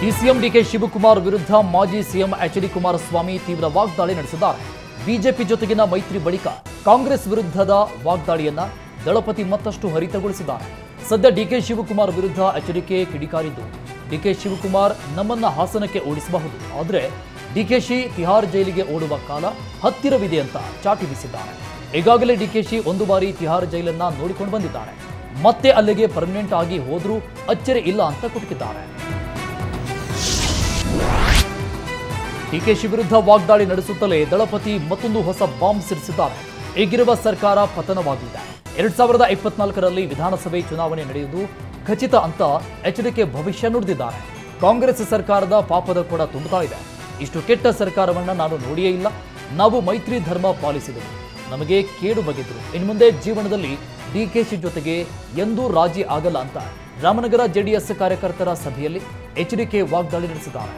DCM DK Shivakumar ವಿರುದ್ಧ ಮಾಜಿ CM H D Kumaraswamy ತೀವ್ರ ವಾಗ್ದಾಳಿ ನಡೆಸಿದ್ದಾರೆ. ಬಿಜೆಪಿ ಜೊತೆಗಿನ ಮೈತ್ರಿ ಬಳಿಕ ಕಾಂಗ್ರೆಸ್ ವಿರುದ್ಧದ ವಾಗ್ದಾಳಿಯನ್ನ ದಳಪತಿ ಮತ್ತಷ್ಟು ಹರಿತಗೊಳಿಸಿದ್ದಾರೆ. ಸದ್ಯ ಡಿಕೆ ಶಿವಕುಮಾರ್ ವಿರುದ್ಧ ಎಚ್ಚರಿಕೆ ಕಿಡಿಕಾರಿದ್ದು ಡಿಕೆ ಶಿವಕುಮಾರ್ ನಮ್ಮನ್ನ ಹಾಸನಕ್ಕೆ ಓಡಿಸಬಹುದು. ಆದರೆ ಡಿಕೆಶಿ ತಿಹಾರ್ ಜೈಲಿಗೆ ಓಡುವ ಕಾಲ ಹತ್ತಿರವಿದೆ ಅಂತ ಚಾಟಿ ಬೀಸಿದ್ದಾರೆ. ಈಗಾಗಲೇ ಡಿಕೆಶಿ ಒಂದು ಬಾರಿ ತಿಹಾರ್ ಜೈಲನ್ನ ನೋಡಿಕೊಂಡು ಬಂದಿದ್ದಾರೆ. ಮತ್ತೆ ಅಲ್ಲಿಗೆ ಪರ್ಮನೆಂಟ್ ಆಗಿ ಹೋದರೂ ಅಚ್ಚರಿ ಇಲ್ಲ ಅಂತ ಕುಟುಕಿದ್ದಾರೆ. ಡಿಕೆಶಿ ವಿರುದ್ಧ ವಾಗ್ದಾಳಿ ನಡೆಸುತ್ತಲೇ ದಳಪತಿ ಮತ್ತೊಂದು ಹೊಸ ಬಾಂಬ್ ಸಿಡಿಸಿದ್ದಾರೆ. ಈಗಿರುವ ಸರ್ಕಾರ ಪತನವಾಗಲಿದೆ ಎರಡ್ ಸಾವಿರದ ಇಪ್ಪತ್ನಾಲ್ಕರಲ್ಲಿ ವಿಧಾನಸಭೆ ಚುನಾವಣೆ ನಡೆಯುವುದು ಖಚಿತ ಅಂತ ಎಚ್ಡಿಕೆ ಭವಿಷ್ಯ ನುಡಿದಿದ್ದಾರೆ. ಕಾಂಗ್ರೆಸ್ ಸರ್ಕಾರದ ಪಾಪದ ಕೂಡ ತುಂಬುತ್ತಾ ಇದೆ. ಇಷ್ಟು ಕೆಟ್ಟ ಸರ್ಕಾರವನ್ನ ನಾನು ನೋಡಿಯೇ ಇಲ್ಲ. ನಾವು ಮೈತ್ರಿ ಧರ್ಮ ಪಾಲಿಸಿದೆವು. ನಮಗೆ ಕೇಡು ಬಗೆದ್ರು ಇನ್ನು ಮುಂದೆ ಜೀವನದಲ್ಲಿ ಡಿಕೆಶಿ ಜೊತೆಗೆ ಎಂದೂ ರಾಜಿ ಆಗಲ್ಲ ಅಂತ ರಾಮನಗರ ಜೆಡಿಎಸ್ ಕಾರ್ಯಕರ್ತರ ಸಭೆಯಲ್ಲಿ ಎಚ್ಡಿಕೆ ವಾಗ್ದಾಳಿ ನಡೆಸಿದ್ದಾರೆ.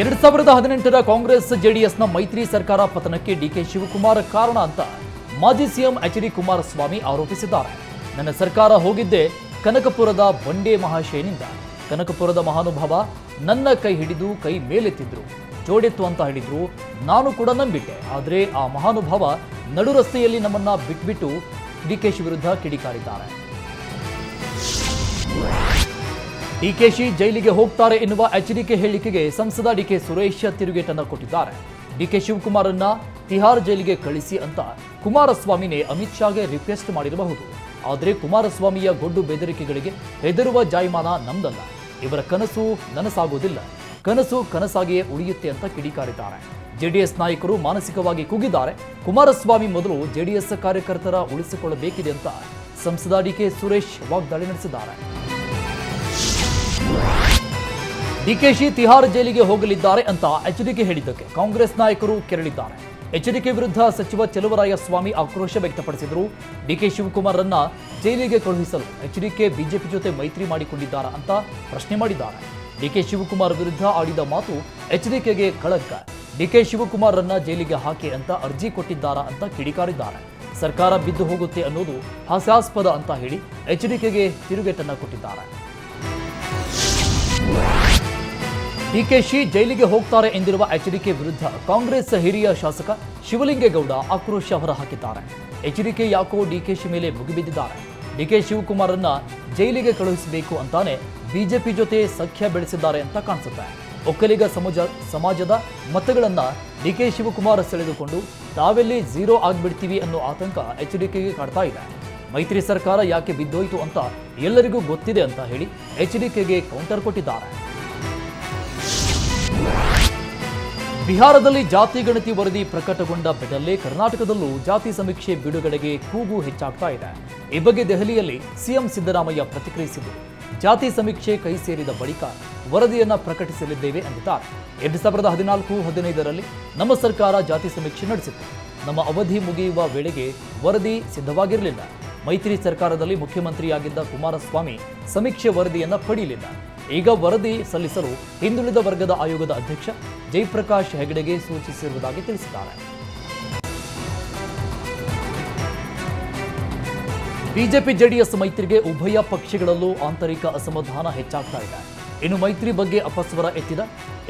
ಎರಡ್ ಸಾವಿರದ ಹದಿನೆಂಟರ ಕಾಂಗ್ರೆಸ್ ಜೆಡಿಎಸ್ನ ಮೈತ್ರಿ ಸರ್ಕಾರ ಪತನಕ್ಕೆ ಡಿಕೆ ಶಿವಕುಮಾರ್ ಕಾರಣ ಅಂತ ಮಾಜಿ ಸಿಎಂ ಎಚ್ ಡಿ ಕುಮಾರಸ್ವಾಮಿ ಆರೋಪಿಸಿದ್ದಾರೆ. ನನ್ನ ಸರ್ಕಾರ ಹೋಗಿದ್ದೆ ಕನಕಪುರದ ಬಂಡೆ ಮಹಾಶಯನಿಂದ. ಕನಕಪುರದ ಮಹಾನುಭಾವ ನನ್ನ ಕೈ ಹಿಡಿದು ಕೈ ಮೇಲೆತ್ತಿದ್ರು. ಜೋಡೆತ್ತು ಅಂತ ಹೇಳಿದ್ರು. ನಾನು ಕೂಡ ನಂಬಿಟ್ಟೆ ಆದರೆ ಆ ಮಹಾನುಭಾವ ನಡು ರಸ್ತೆಯಲ್ಲಿ ನಮ್ಮನ್ನ ಬಿಟ್ಬಿಟ್ಟು ಡಿಕೆಶಿ ವಿರುದ್ಧ ಕಿಡಿಕಾರಿದ್ದಾರೆ. ಡಿಕೆಶಿ ಜೈಲಿಗೆ ಹೋಗ್ತಾರೆ ಎನ್ನುವ ಎಚ್ಡಿಕೆ ಹೇಳಿಕೆಗೆ ಸಂಸದ ಡಿಕೆ ಸುರೇಶ್ ತಿರುಗೇಟನ್ನು ಕೊಟ್ಟಿದ್ದಾರೆ. ಡಿಕೆ ಶಿವಕುಮಾರನ್ನ ತಿಹಾರ್ ಜೈಲಿಗೆ ಕಳಿಸಿ ಅಂತ ಕುಮಾರಸ್ವಾಮಿನೇ ಅಮಿತ್ ಶಾಗೆ ರಿಕ್ವೆಸ್ಟ್ ಮಾಡಿರಬಹುದು. ಆದರೆ ಕುಮಾರಸ್ವಾಮಿಯ ಗೊಡ್ಡು ಬೆದರಿಕೆಗಳಿಗೆ ಹೆದರುವ ಜಾಯಮಾನ ನಮ್ದಲ್ಲ. ಇವರ ಕನಸು ನನಸಾಗುವುದಿಲ್ಲ. ಕನಸು ಕನಸಾಗಿಯೇ ಉಳಿಯುತ್ತೆ ಅಂತ ಕಿಡಿಕಾರಿದ್ದಾರೆ. ಜೆಡಿಎಸ್ ನಾಯಕರು ಮಾನಸಿಕವಾಗಿ ಕುಗಿದ್ದಾರೆ ಕುಮಾರಸ್ವಾಮಿ ಮೊದಲು ಜೆಡಿಎಸ್ ಕಾರ್ಯಕರ್ತರ ಉಳಿಸಿಕೊಳ್ಳಬೇಕಿದೆ ಅಂತ ಸಂಸದ ಡಿಕೆ ಸುರೇಶ್ ವಾಗ್ದಾಳಿ ನಡೆಸಿದ್ದಾರೆ. ಡಿಕೆಶಿ ತಿಹಾರ್ ಜೈಲಿಗೆ ಹೋಗಲಿದ್ದಾರೆ ಅಂತ ಎಚ್ಡಿಕೆ ಹೇಳಿದ್ದಕ್ಕೆ ಕಾಂಗ್ರೆಸ್ ನಾಯಕರು ಕೆರಳಿದ್ದಾರೆ. ಎಚ್ಡಿಕೆ ವಿರುದ್ಧ ಸಚಿವ ಚೆಲುವರಾಯಸ್ವಾಮಿ ಆಕ್ರೋಶ ವ್ಯಕ್ತಪಡಿಸಿದರು. ಡಿಕೆ ಶಿವಕುಮಾರ್ ಶಿವಕುಮಾರ್ರನ್ನ ಜೈಲಿಗೆ ಕಳುಹಿಸಲು ಎಚ್ಡಿಕೆ ಬಿಜೆಪಿ ಜೊತೆ ಮೈತ್ರಿ ಮಾಡಿಕೊಂಡಿದ್ದಾರ ಅಂತ ಪ್ರಶ್ನೆ ಮಾಡಿದ್ದಾರೆ. ಡಿಕೆ ಶಿವಕುಮಾರ್ ವಿರುದ್ಧ ಆಡಿದ ಮಾತು ಎಚ್ಡಿಕೆಗೆ ಕಳಂಕ. ಡಿಕೆ ಶಿವಕುಮಾರ್ರನ್ನ ಜೈಲಿಗೆ ಹಾಕಿ ಅಂತ ಅರ್ಜಿ ಕೊಟ್ಟಿದ್ದಾರಾ ಅಂತ ಕಿಡಿಕಾರಿದ್ದಾರೆ. ಸರ್ಕಾರ ಬಿದ್ದು ಹೋಗುತ್ತೆ ಅನ್ನೋದು ಹಾಸ್ಯಾಸ್ಪದ ಅಂತ ಹೇಳಿ ಎಚ್ಡಿಕೆಗೆ ತಿರುಗೇಟನ್ನ ಕೊಟ್ಟಿದ್ದಾರೆ. ಡಿಕೆಶಿ ಜೈಲಿಗೆ ಹೋಗ್ತಾರೆ ಎಂದಿರುವ ಎಚ್ಡಿಕೆ ವಿರುದ್ಧ ಕಾಂಗ್ರೆಸ್ ಹಿರಿಯ ಶಾಸಕ ಶಿವಲಿಂಗೇಗೌಡ ಆಕ್ರೋಶ ಹೊರಹಾಕಿದ್ದಾರೆ. ಎಚ್ಡಿಕೆ ಯಾಕೋ ಡಿಕೆಶಿ ಮೇಲೆ ಮುಗಿಬಿದ್ದಿದ್ದಾರೆ. ಡಿಕೆ ಶಿವಕುಮಾರನ್ನ ಜೈಲಿಗೆ ಕಳುಹಿಸಬೇಕು ಅಂತಾನೆ ಬಿಜೆಪಿ ಜೊತೆ ಸಖ್ಯ ಬೆಳೆಸಿದ್ದಾರೆ ಅಂತ ಕಾಣಿಸುತ್ತೆ. ಒಕ್ಕಲಿಗ ಸಮಾಜ, ಸಮಾಜದ ಮತಗಳನ್ನ ಡಿಕೆ ಶಿವಕುಮಾರ್ ಸೆಳೆದುಕೊಂಡು ತಾವೆಲ್ಲಿ ಜೀರೋ ಆಗ್ಬಿಡ್ತೀವಿ ಅನ್ನೋ ಆತಂಕ ಎಚ್ಡಿಕೆಗೆ ಕಾಡ್ತಾ ಇದೆ. ಮೈತ್ರಿ ಸರ್ಕಾರ ಯಾಕೆ ಬಿದ್ದೋಯ್ತು ಅಂತ ಎಲ್ಲರಿಗೂ ಗೊತ್ತಿದೆ ಅಂತ ಹೇಳಿ ಎಚ್ ಡಿಕೆಗೆ ಕೌಂಟರ್ ಕೊಟ್ಟಿದ್ದಾರೆ. ಬಿಹಾರದಲ್ಲಿ ಜಾತಿ ಗಣತಿ ವರದಿ ಪ್ರಕಟಗೊಂಡ ಬೆನ್ನಲ್ಲೇ ಕರ್ನಾಟಕದಲ್ಲೂ ಜಾತಿ ಸಮೀಕ್ಷೆ ಬಿಡುಗಡೆಗೆ ಕೂಗು ಹೆಚ್ಚಾಗ್ತಾ ಇದೆ. ಈ ಬಗ್ಗೆ ದೆಹಲಿಯಲ್ಲಿ ಸಿಎಂ ಸಿದ್ದರಾಮಯ್ಯ ಪ್ರತಿಕ್ರಿಯಿಸಿದ್ದು, ಜಾತಿ ಸಮೀಕ್ಷೆ ಕೈ ಸೇರಿದ ಬಳಿಕ ವರದಿಯನ್ನ ಪ್ರಕಟಿಸಲಿದ್ದೇವೆ ಎಂದಿದ್ದಾರೆ. ಎರಡು ಸಾವಿರದ ಹದಿನಾಲ್ಕು ಹದಿನೈದರಲ್ಲಿ ನಮ್ಮ ಸರ್ಕಾರ ಜಾತಿ ಸಮೀಕ್ಷೆ ನಡೆಸಿತ್ತು. ನಮ್ಮ ಅವಧಿ ಮುಗಿಯುವ ವೇಳೆಗೆ ವರದಿ ಸಿದ್ಧವಾಗಿರಲಿಲ್ಲ. ಮೈತ್ರಿ ಸರ್ಕಾರದಲ್ಲಿ ಮುಖ್ಯಮಂತ್ರಿಯಾಗಿದ್ದ ಕುಮಾರಸ್ವಾಮಿ ಸಮೀಕ್ಷೆ ವರದಿಯನ್ನ ಪಡೆಯಲಿಲ್ಲ. ಈಗ ವರದಿ ಸಲ್ಲಿಸಲು ಹಿಂದುಳಿದ ವರ್ಗದ ಆಯೋಗದ ಅಧ್ಯಕ್ಷ ಜಯಪ್ರಕಾಶ್ ಹೆಗಡೆಗೆ ಸೂಚಿಸಿರುವುದಾಗಿ ತಿಳಿಸಿದ್ದಾರೆ. ಬಿಜೆಪಿ ಜೆಡಿಎಸ್ ಮೈತ್ರಿಗೆ ಉಭಯ ಪಕ್ಷಗಳಲ್ಲೂ ಆಂತರಿಕ ಅಸಮಾಧಾನ ಹೆಚ್ಚಾಗ್ತಾ ಇದೆ. ಇನ್ನು ಮೈತ್ರಿ ಬಗ್ಗೆ ಅಪಸ್ವರ ಎತ್ತಿದ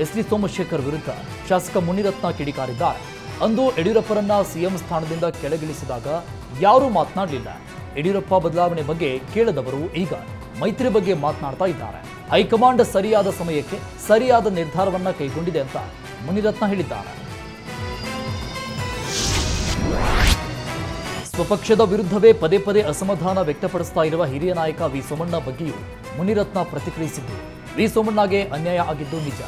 ಎಸ್ ಡಿ ಸೋಮಶೇಖರ್ ವಿರುದ್ಧ ಶಾಸಕ ಮುನಿರತ್ನ ಕಿಡಿಕಾರಿದ್ದಾರೆ. ಅಂದು ಯಡಿಯೂರಪ್ಪರನ್ನ ಸಿಎಂ ಸ್ಥಾನದಿಂದ ಕೆಳಗಿಳಿಸಿದಾಗ ಯಾರೂ ಮಾತನಾಡಲಿಲ್ಲ. ಯಡಿಯೂರಪ್ಪ ಬದಲಾವಣೆ ಬಗ್ಗೆ ಕೇಳದವರು ಈಗ ಮೈತ್ರಿ ಬಗ್ಗೆ ಮಾತನಾಡ್ತಾ ಇದ್ದಾರೆ. ಹೈಕಮಾಂಡ್ ಸರಿಯಾದ ಸಮಯಕ್ಕೆ ಸರಿಯಾದ ನಿರ್ಧಾರವನ್ನ ಕೈಗೊಂಡಿದೆ ಅಂತ ಮುನಿರತ್ನ ಹೇಳಿದ್ದಾರೆ. ಸ್ವಪಕ್ಷದ ವಿರುದ್ಧವೇ ಪದೇ ಪದೇ ಅಸಮಾಧಾನ ವ್ಯಕ್ತಪಡಿಸ್ತಾ ಇರುವ ಹಿರಿಯ ನಾಯಕ ವಿ ಸೋಮಣ್ಣ ಬಗ್ಗೆಯೂ ಮುನಿರತ್ನ ಪ್ರತಿಕ್ರಿಯಿಸಿದ್ದು, ವಿ ಸೋಮಣ್ಣಗೆ ಅನ್ಯಾಯ ಆಗಿದ್ದು ನಿಜ.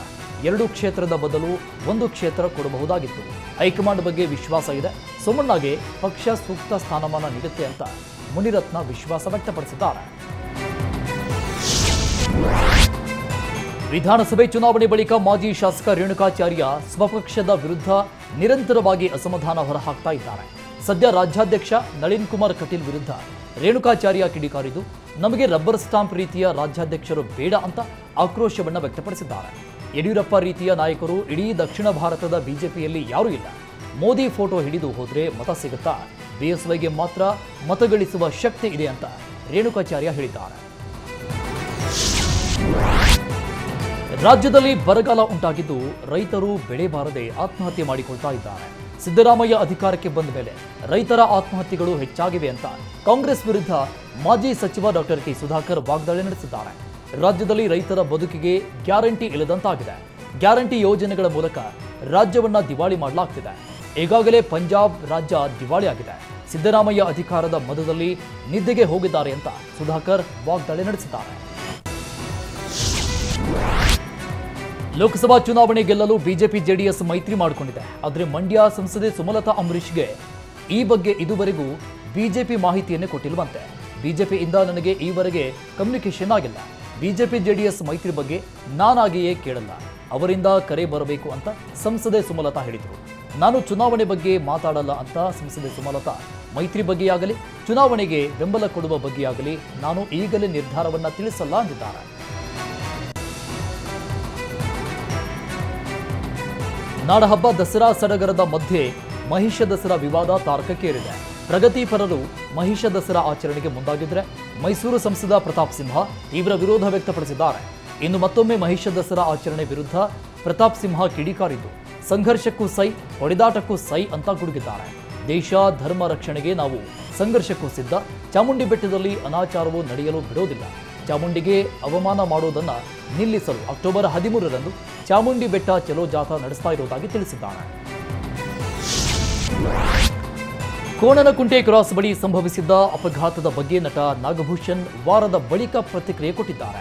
ಎರಡು ಕ್ಷೇತ್ರದ ಬದಲು ಒಂದು ಕ್ಷೇತ್ರ ಕೊಡಬಹುದಾಗಿತ್ತು. ಹೈಕಮಾಂಡ್ ಬಗ್ಗೆ ವಿಶ್ವಾಸ ಇದೆ. ಸೋಮಣ್ಣಗೆ ಪಕ್ಷ ಸೂಕ್ತ ಸ್ಥಾನಮಾನ ನೀಡುತ್ತೆ ಅಂತ ಮುನಿರತ್ನ ವಿಶ್ವಾಸ ವ್ಯಕ್ತಪಡಿಸಿದ್ದಾರೆ. ವಿಧಾನಸಭೆ ಚುನಾವಣೆ ಬಳಿಕ ಮಾಜಿ ಶಾಸಕ ರೇಣುಕಾಚಾರ್ಯ ಸ್ವಪಕ್ಷದ ವಿರುದ್ಧ ನಿರಂತರವಾಗಿ ಅಸಮಾಧಾನ ಹೊರಹಾಕ್ತಾ ಇದ್ದಾರೆ. ಸದ್ಯ ರಾಜ್ಯಾಧ್ಯಕ್ಷ ನಳಿನ್ ಕುಮಾರ್ ಕಟೀಲ್ ವಿರುದ್ಧ ರೇಣುಕಾಚಾರ್ಯ ಕಿಡಿಕಾರಿದು, ನಮಗೆ ರಬ್ಬರ್ ಸ್ಟಾಂಪ್ ರೀತಿಯ ರಾಜ್ಯಾಧ್ಯಕ್ಷರು ಬೇಡ ಅಂತ ಆಕ್ರೋಶವನ್ನು ವ್ಯಕ್ತಪಡಿಸಿದ್ದಾರೆ. ಯಡಿಯೂರಪ್ಪ ರೀತಿಯ ನಾಯಕರು ಇಡೀ ದಕ್ಷಿಣ ಭಾರತದ ಬಿಜೆಪಿಯಲ್ಲಿ ಯಾರೂ ಇಲ್ಲ. ಮೋದಿ ಫೋಟೋ ಹಿಡಿದು ಹೋದರೆ ಮತ ಸಿಗುತ್ತಾ? ಬಿಎಸ್ವೈಗೆ ಮಾತ್ರ ಮತಗಳಿಸುವ ಶಕ್ತಿ ಇದೆ ಅಂತ ರೇಣುಕಾಚಾರ್ಯ ಹೇಳಿದ್ದಾರೆ. ರಾಜ್ಯದಲ್ಲಿ ಬರಗಾಲ ಉಂಟಾಗಿದ್ದು ರೈತರು ಬೆಳೆ ಬಾರದೆ ಆತ್ಮಹತ್ಯೆ ಮಾಡಿಕೊಳ್ತಾ ಇದ್ದಾರೆ. ಸಿದ್ದರಾಮಯ್ಯ ಅಧಿಕಾರಕ್ಕೆ ಬಂದ ಮೇಲೆ ರೈತರ ಆತ್ಮಹತ್ಯೆಗಳು ಹೆಚ್ಚಾಗಿವೆ ಅಂತ ಕಾಂಗ್ರೆಸ್ ವಿರುದ್ಧ ಮಾಜಿ ಸಚಿವ ಡಾಕ್ಟರ್ ಕೆ ಸುಧಾಕರ್ ವಾಗ್ದಾಳಿ ನಡೆಸಿದ್ದಾರೆ. ರಾಜ್ಯದಲ್ಲಿ ರೈತರ ಬದುಕಿಗೆ ಗ್ಯಾರಂಟಿ ಇಲ್ಲದಂತಾಗಿದೆ. ಗ್ಯಾರಂಟಿ ಯೋಜನೆಗಳ ಮೂಲಕ ರಾಜ್ಯವನ್ನ ದಿವಾಳಿ ಮಾಡಲಾಗ್ತಿದೆ. ಈಗಾಗಲೇ ಪಂಜಾಬ್ ರಾಜ್ಯ ದಿವಾಳಿಯಾಗಿದೆ. ಸಿದ್ದರಾಮಯ್ಯ ಅಧಿಕಾರದ ಮದದಲ್ಲಿ ನಿದ್ದೆಗೆ ಹೋಗಿದ್ದಾರೆ ಅಂತ ಸುಧಾಕರ್ ವಾಗ್ದಾಳಿ ನಡೆಸಿದ್ದಾರೆ. ಲೋಕಸಭಾ ಚುನಾವಣೆ ಗೆಲ್ಲಲು ಬಿಜೆಪಿ ಜೆಡಿಎಸ್ ಮೈತ್ರಿ ಮಾಡಿಕೊಂಡಿದೆ. ಆದರೆ ಮಂಡ್ಯ ಸಂಸದೆ ಸುಮಲತಾ ಅಂಬರೀಷ್ಗೆ ಈ ಬಗ್ಗೆ ಇದುವರೆಗೂ ಬಿಜೆಪಿ ಮಾಹಿತಿಯನ್ನೇ ಕೊಟ್ಟಿಲ್ವಂತೆ ಬಿಜೆಪಿಯಿಂದ ನನಗೆ ಈವರೆಗೆ ಕಮ್ಯುನಿಕೇಷನ್ ಆಗಿಲ್ಲ. ಬಿಜೆಪಿ ಜೆಡಿಎಸ್ ಮೈತ್ರಿ ಬಗ್ಗೆ ನಾನಾಗಿಯೇ ಕೇಳಲ್ಲ. ಅವರಿಂದ ಕರೆ ಬರಬೇಕು ಅಂತ ಸಂಸದೆ ಸುಮಲತಾ ಹೇಳಿದರು. ನಾನು ಚುನಾವಣೆ ಬಗ್ಗೆ ಮಾತಾಡಲ್ಲ ಅಂತ ಸಂಸದೆ ಸುಮಲತಾ. ಮೈತ್ರಿ ಬಗ್ಗೆಯಾಗಲಿ ಚುನಾವಣೆಗೆ ಬೆಂಬಲ ಕೊಡುವ ಬಗ್ಗೆಯಾಗಲಿ ನಾನು ಈಗಲೇ ನಿರ್ಧಾರವನ್ನ ತಿಳಿಸಲ್ಲ ಅಂದಿದ್ದಾರೆ. ನಾಡಹಬ್ಬ ದಸರಾ ಸಡಗರದ ಮಧ್ಯೆ ಮಹಿಷ ದಸರಾ ವಿವಾದ ತಾರಕಕ್ಕೇರಿದೆ. ಪ್ರಗತಿಪರರು ಮಹಿಷ ದಸರಾ ಆಚರಣೆಗೆ ಮುಂದಾಗಿದ್ರೆ ಮೈಸೂರು ಸಂಸದ ಪ್ರತಾಪ್ ಸಿಂಹ ತೀವ್ರ ವಿರೋಧ ವ್ಯಕ್ತಪಡಿಸಿದ್ದಾರೆ. ಇನ್ನು ಮತ್ತೊಮ್ಮೆ ಮಹಿಷ ದಸರಾ ಆಚರಣೆ ವಿರುದ್ಧ ಪ್ರತಾಪ್ ಸಿಂಹ ಕಿಡಿಕಾರಿದ್ದು. ಸಂಘರ್ಷಕ್ಕೂ ಸೈ, ಹೊಡೆದಾಟಕ್ಕೂ ಸೈ ಅಂತ ಗುಡುಗಿದ್ದಾರೆ. ದೇಶ, ಧರ್ಮ ರಕ್ಷಣೆಗೆ ನಾವು ಸಂಘರ್ಷಕ್ಕೂ ಸಿದ್ಧ. ಚಾಮುಂಡಿ ಬೆಟ್ಟದಲ್ಲಿ ಅನಾಚಾರವು ನಡೆಯಲು ಬಿಡೋದಿಲ್ಲ. ಚಾಮುಂಡಿಗೆ ಅವಮಾನ ಮಾಡುವುದನ್ನು ನಿಲ್ಲಿಸಲು ಅಕ್ಟೋಬರ್ ಹದಿಮೂರರಂದು ಚಾಮುಂಡಿ ಬೆಟ್ಟ ಚಲೋ ಜಾಥಾ ನಡೆಸ್ತಾ ಇರುವುದಾಗಿ ತಿಳಿಸಿದ್ದಾರೆ. ಕೋಣನಕುಂಟೆ ಕ್ರಾಸ್ ಬಳಿ ಸಂಭವಿಸಿದ್ದ ಅಪಘಾತದ ಬಗ್ಗೆ ನಟ ನಾಗಭೂಷಣ್ ವಾರದ ಬಳಿಕ ಪ್ರತಿಕ್ರಿಯೆ ಕೊಟ್ಟಿದ್ದಾರೆ.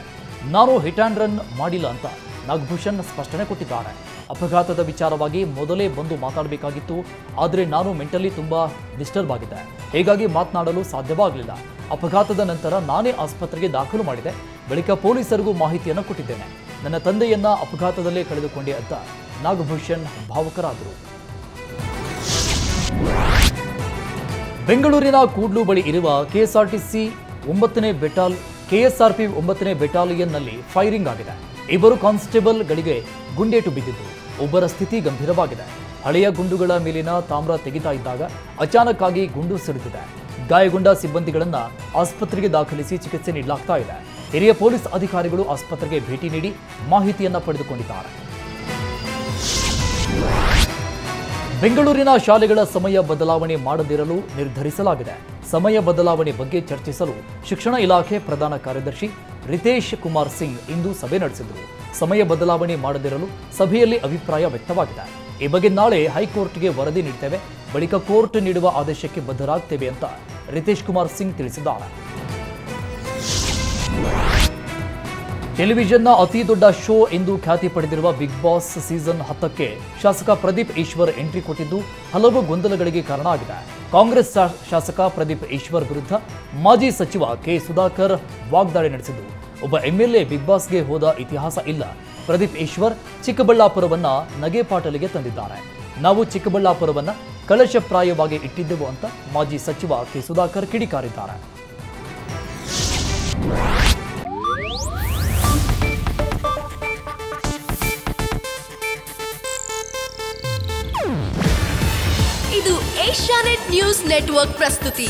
ನಾನು ಹಿಟ್ ಆ್ಯಂಡ್ ರನ್ ಮಾಡಿಲ್ಲ ಅಂತ ನಾಗಭೂಷಣ್ ಸ್ಪಷ್ಟನೆ ಕೊಟ್ಟಿದ್ದಾರೆ. ಅಪಘಾತದ ವಿಚಾರವಾಗಿ ಮೊದಲೇ ಬಂದು ಮಾತಾಡಬೇಕಾಗಿತ್ತು, ಆದರೆ ನಾನು ಮೆಂಟಲಿ ತುಂಬ ಡಿಸ್ಟರ್ಬ್ ಆಗಿದ್ದೆ. ಹೀಗಾಗಿ ಮಾತನಾಡಲು ಸಾಧ್ಯವಾಗಲಿಲ್ಲ. ಅಪಘಾತದ ನಂತರ ನಾನೇ ಆಸ್ಪತ್ರೆಗೆ ದಾಖಲು ಮಾಡಿದೆ. ಬಳಿಕ ಪೊಲೀಸರಿಗೂ ಮಾಹಿತಿಯನ್ನು ಕೊಟ್ಟಿದ್ದೇನೆ. ನನ್ನ ತಂದೆಯನ್ನ ಅಪಘಾತದಲ್ಲೇ ಕಳೆದುಕೊಂಡೆ ಅಂತ ನಾಗಭೂಷಣ್ ಭಾವುಕರಾದರು. ಬೆಂಗಳೂರಿನ ಕೂಡ್ಲು ಬಳಿ ಇರುವ ಕೆಎಸ್ಆರ್ಟಿಸಿ ಒಂಬತ್ತನೇ ಬೆಟಾಲ್, ಕೆಎಸ್ಆರ್ಪಿ ಒಂಬತ್ತನೇ ಬೆಟಾಲಿಯನ್ನಲ್ಲಿ ಫೈರಿಂಗ್ ಆಗಿದೆ. ಇಬ್ಬರು ಕಾನ್ಸ್ಟೇಬಲ್ಗಳಿಗೆ ಗುಂಡೇಟು ಬಿದ್ದಿದ್ದು. ಒಬ್ಬರ ಸ್ಥಿತಿ ಗಂಭೀರವಾಗಿದೆ. ಹಳೆಯ ಗುಂಡುಗಳ ಮೇಲಿನ ತಾಮ್ರ ತೆಗಿತಾ ಇದ್ದಾಗ ಅಚಾನಕ್ ಗುಂಡು ಸಿಡಿದಿದೆ ಗಾಯಗೊಂಡ ಸಿಬ್ಬಂದಿಗಳನ್ನ ಆಸ್ಪತ್ರೆಗೆ ದಾಖಲಿಸಿ ಚಿಕಿತ್ಸೆ ನೀಡಲಾಗ್ತಾ ಇದೆ. ಹಿರಿಯ ಪೊಲೀಸ್ ಅಧಿಕಾರಿಗಳು ಆಸ್ಪತ್ರೆಗೆ ಭೇಟಿ ನೀಡಿ ಮಾಹಿತಿಯನ್ನ ಪಡೆದುಕೊಂಡಿದ್ದಾರೆ. ಬೆಂಗಳೂರಿನ ಶಾಲೆಗಳ ಸಮಯ ಬದಲಾವಣೆ ಮಾಡದಿರಲು ನಿರ್ಧರಿಸಲಾಗಿದೆ. ಸಮಯ ಬದಲಾವಣೆ ಬಗ್ಗೆ ಚರ್ಚಿಸಲು ಶಿಕ್ಷಣ ಇಲಾಖೆ ಪ್ರಧಾನ ಕಾರ್ಯದರ್ಶಿ ರಿತೇಶ್ ಕುಮಾರ್ ಸಿಂಗ್ ಇಂದು ಸಭೆ ನಡೆಸಿದರು. ಸಮಯ ಬದಲಾವಣೆ ಮಾಡದಿರಲು ಸಭೆಯಲ್ಲಿ ಅಭಿಪ್ರಾಯ ವ್ಯಕ್ತವಾಗಿದೆ. ಈ ಬಗ್ಗೆ ನಾಳೆ ಹೈಕೋರ್ಟ್ಗೆ ವರದಿ ನೀಡ್ತೇವೆ. ಬಳಿಕ ಕೋರ್ಟ್ ನೀಡುವ ಆದೇಶಕ್ಕೆ ಬದ್ಧರಾಗ್ತೇವೆ ಅಂತ ರಿತೇಶ್ ಕುಮಾರ್ ಸಿಂಗ್ ತಿಳಿಸಿದ್ದಾರೆ. ಟೆಲಿವಿಷನ್ನ ಅತಿ ದೊಡ್ಡ ಶೋ ಎಂದು ಖ್ಯಾತಿ ಪಡೆದಿರುವ ಬಿಗ್ ಬಾಸ್ ಸೀಸನ್ ಹತ್ತಕ್ಕೆ ಶಾಸಕ ಪ್ರದೀಪ್ ಈಶ್ವರ್ ಎಂಟ್ರಿ ಕೊಟ್ಟಿದ್ದು ಹಲವು ಗೊಂದಲಗಳಿಗೆ ಕಾರಣ ಆಗಿದೆ. ಕಾಂಗ್ರೆಸ್ ಶಾಸಕ ಪ್ರದೀಪ್ ಈಶ್ವರ್ ವಿರುದ್ಧ ಮಾಜಿ ಸಚಿವ ಕೆ ಸುಧಾಕರ್ ವಾಗ್ದಾಳಿ ನಡೆಸಿದ್ದು. ಒಬ್ಬ ಎಂಎಲ್ಎ ಬಿಗ್ ಬಾಸ್ಗೆ ಹೋದ ಇತಿಹಾಸ ಇಲ್ಲ. ಪ್ರದೀಪ್ ಈಶ್ವರ್ ಚಿಕ್ಕಬಳ್ಳಾಪುರವನ್ನ ನಗೆಪಾಟಲಿಗೆ ತಂದಿದ್ದಾರೆ. ನಾವು ಚಿಕ್ಕಬಳ್ಳಾಪುರವನ್ನ ಕಲಶಪ್ರಾಯವಾಗಿ ಇಟ್ಟಿದ್ದೆವು ಅಂತ ಮಾಜಿ ಸಚಿವ ಕೆ ಸುಧಾಕರ್ ಕಿಡಿಕಾರಿದ್ದಾರೆ. ಇದು ಏಷ್ಯಾನೆಟ್ ನ್ಯೂಸ್ ನೆಟ್ವರ್ಕ್ ಪ್ರಸ್ತುತಿ.